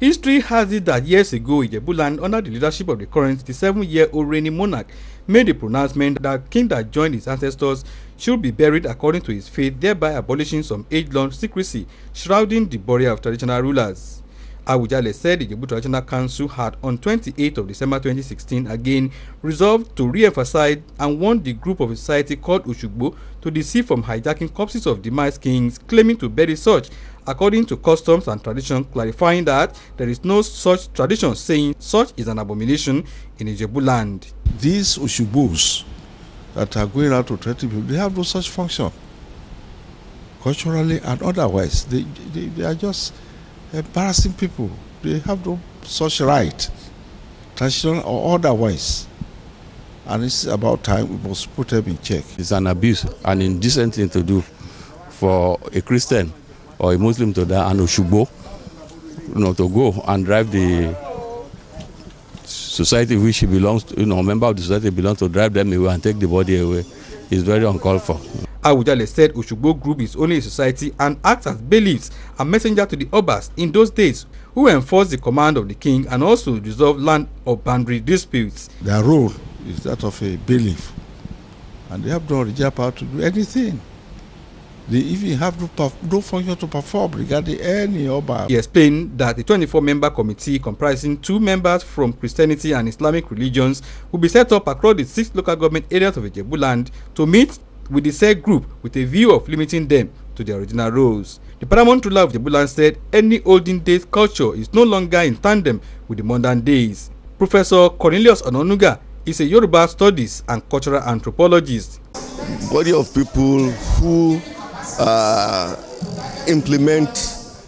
History has it that years ago, Ijebuland, under the leadership of the current 57-year-old reigning monarch, made a pronouncement that king that joined his ancestors should be buried according to his faith, thereby abolishing some age-long secrecy shrouding the burial of traditional rulers. Awujale said the Ijebu Traditional Council had on 28th of December 2016 again resolved to re-emphasize and warn the group of society called Oshugbo to desist from hijacking corpses of demised kings claiming to bury such according to customs and tradition clarifying that there is no such tradition saying such is an abomination in Ijebu land. These Oshugbos that are going out to threaten people, they have no such function. Culturally and otherwise, they, they, they are just embarrassing people. They have no such right, traditional or otherwise. And it's about time we must put them in check. It's an abuse, an indecent thing to do for a Christian or a Muslim to die and Oshugbo, you know, to go and drive the society which he belongs to, you know, member of the society belongs to drive them away and take the body away is very uncalled for. Awujale said Oshugbo group is only a society and acts as bailiffs and messenger to the Obas in those days who enforce the command of the king and also resolve land or boundary disputes. Their role is that of a bailiff and they have no original power to do anything. They even have no, no function to perform regarding any Oba. He explained that the 24-member committee comprising two members from Christianity and Islamic religions will be set up across the six local government areas of Ijebu land to meet with the said group with a view of limiting them to their original roles. The paramount ruler of Ijebu land said any olden days culture is no longer in tandem with the modern days. Professor Cornelius Ononuga is a Yoruba studies and cultural anthropologist. Body of people who uh, implement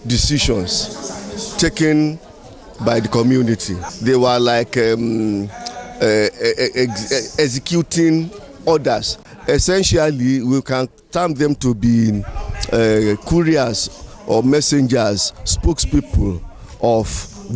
decisions taken by the community. They were like um, uh, ex executing orders. Essentially, we can term them to be uh, couriers or messengers, spokespeople of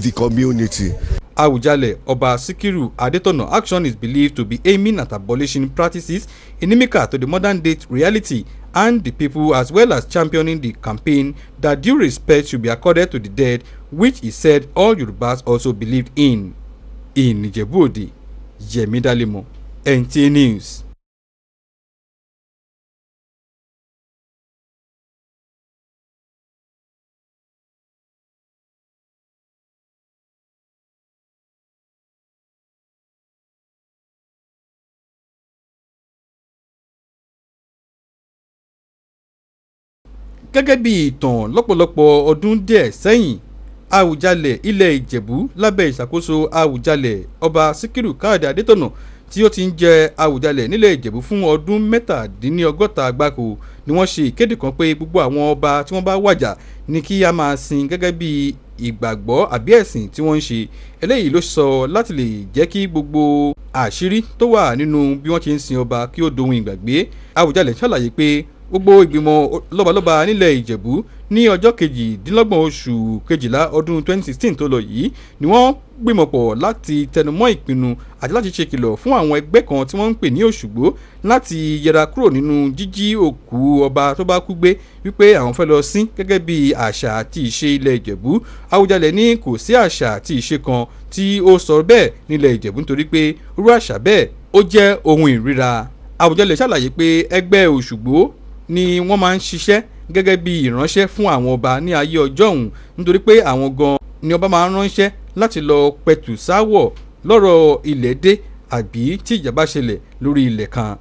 the community. Awujale Oba Sikiru Adetona action is believed to be aiming at abolishing practices inimical to the modern day reality and the people as well as championing the campaign that due respect should be accorded to the dead which he said all Yorubas also believed in. In Ijebu-Ode, Yemi Dalemo, NTA News. Gẹ́gẹ́ bí ìtàn lọ́pọ̀lọpọ̀ ọdún díẹ̀ sẹ́yìn Àwùjalẹ̀ ilẹ̀ Ìjẹ̀bú lábẹ́ ìṣàkóso Àwùjalẹ̀ ọba Síkírù Káyọ̀dé Adétọ̀nà tí ó ti ń jẹ Àwùjalẹ̀ nílẹ̀ Ìjẹ̀bú fún ọdún mẹ́tàdínlọ́gọ́ta gbáko ni wọ́n ṣe ìkéde kan pé gbogbo àwọn ọba tí wọ́n bá wàjà ní kí a máa sin gẹ́gẹ́ bí ìgbàgbọ́ àbí ẹ̀sìn tí wọ́n ń ṣe. Eléyìí ló sọ láti lè jẹ́ kí gbogbo àṣírí tó wà nínú bí wọ́n ti ń sin ọba kí ó dohun ìgbàgbé. Àwùjalẹ̀ ṣàlàyé pé gbogbo ìgbìmọ̀ lọ́balọ́ba nílẹ̀ ìjẹ̀bú ní ọjọ́ kejìdínlọ́gbọ̀n oṣù kejìlá ọdún 2016 tó lọ yìí ni wọ́n gbìmọ̀ pọ̀ láti tẹnumọ́ ìpinnu àti láti ṣe kìlọ̀ fún àwọn ẹgbẹ́ kan tí wọ́n ń pè ní òṣùgbó láti yẹra kúrò nínú jíjí òkú ọba tó bá kú gbé wípé àwọn fẹ́ lọ sín gẹ́gẹ́ bí àṣà àti ìṣe ilẹ̀ ìjẹ̀bú. Àwùjalẹ̀ ní kò sí àṣà àti ìṣe kan tí ó sọ bẹ́ẹ̀ nílẹ̀ ìjẹ̀bú nítorí pé irú àṣà bẹ́ẹ̀ ó jẹ́ ohun ìríra. Àwùjalẹ̀ ṣàlàyé pé ẹgbẹ́ òṣùgbó ni wọ́n máa ń ṣiṣẹ́ gẹ́gẹ́ bí ìránṣẹ́ fún àwọn ọba ní ayé ọjọ́ ọ̀hún nítorí pé àwọn gan ni ọba máa ń ránṣẹ́ láti lọ pẹ̀tù sáwọ̀ lọ́rọ̀ ilẹ̀ dé àbí tí ìjàmbá ṣẹlẹ̀ lórí ilẹ̀ kan.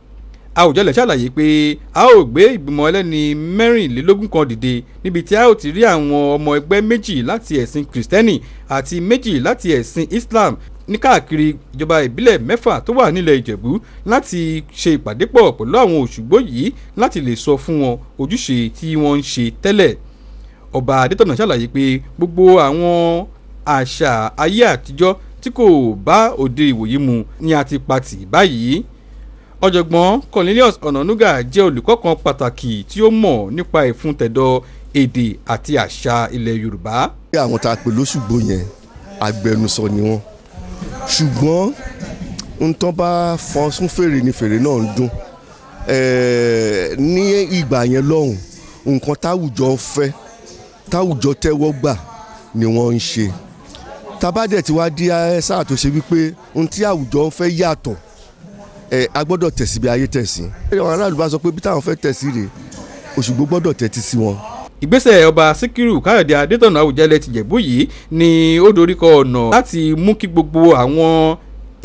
Àwùjalẹ̀ ṣàlàyé pé a ó gbé ìgbìmọ̀ ẹlẹ́ni mẹ́rìnlélógún kan dìde níbi tí a ó ti rí àwọn ọmọ ẹgbẹ́ méjì láti ẹ̀sìn kìrìsìtẹ́nì àti méjì láti ẹ̀sìn Islam ní káàkiri ìjọba ìbílẹ̀ mẹ́fà tó wà nílẹ̀ ìjẹ̀bú láti ṣe ìpàdé pọ̀ pẹ̀lú àwọn òṣùgbó yìí láti lè sọ fún wọn ojúṣe tí wọ́n ń ṣe tẹ́lẹ̀. Ọba adétọ̀nà ṣàlàyé pé gbogbo àwọn àṣà ayé àtijọ́ tí kò bá òde ìwòyí mu ni a ti pa tì báyìí. Ọ̀jọ̀gbọ́n Cornelius Onanuga jẹ́ olùkọ́ kan pàtàkì tí ó mọ̀ nípa ìfúntẹ̀dọ̀ èdè àti àṣà ilẹ̀ Yorùbá. àwọn tá a ni wọ́n ṣùgbọ́n ntọ́ bá fọn sún fèrè ni fèrè náà ń dún ní ìgbà yẹn lọ́hùn nǹkan táwùjọ fẹ́ táwùjọ tẹ́wọ́ gbà ni wọ́n ń ṣe tabadẹ tí wàá di sáà tó ṣe wípé ohun tí àwùjọ ń fẹ́ yàtọ̀ ẹ a gbọ́dọ̀ tẹ̀sí bí ayé tẹ̀sí. àwọn aráàlú bá sọ pé bí táwọn fẹ́ tẹ̀sí rè Òṣùgbó gbọ́dọ̀ tẹ́tí sí wọn. Ìgbésẹ̀ ọba síkírù káyọ̀dé adétọ̀nà àwùjalẹ̀ tìjẹ̀bú yìí ni ó doríkọ ọ̀nà láti mú kí gbogbo àwọn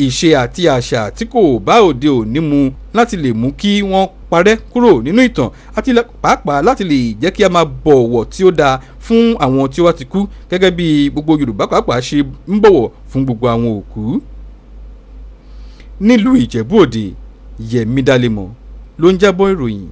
ìṣe àti àṣà tí kò bá òde òní mu láti lè mú kí wọ́n parẹ́ kúrò nínú ìtàn àti pàápàá láti lè jẹ́ kí a máa bọ̀wọ̀ tí ó dáa fún àwọn tí wọ́n ti kú gẹ́gẹ́ bí gbogbo yorùbá pàápàá ṣe ń bọ̀wọ̀ fún gbogbo àwọn òkú. nílùú ìjẹ̀bú òde yẹ̀mí dálemọ̀ ló ń jábọ̀ ìròyìn.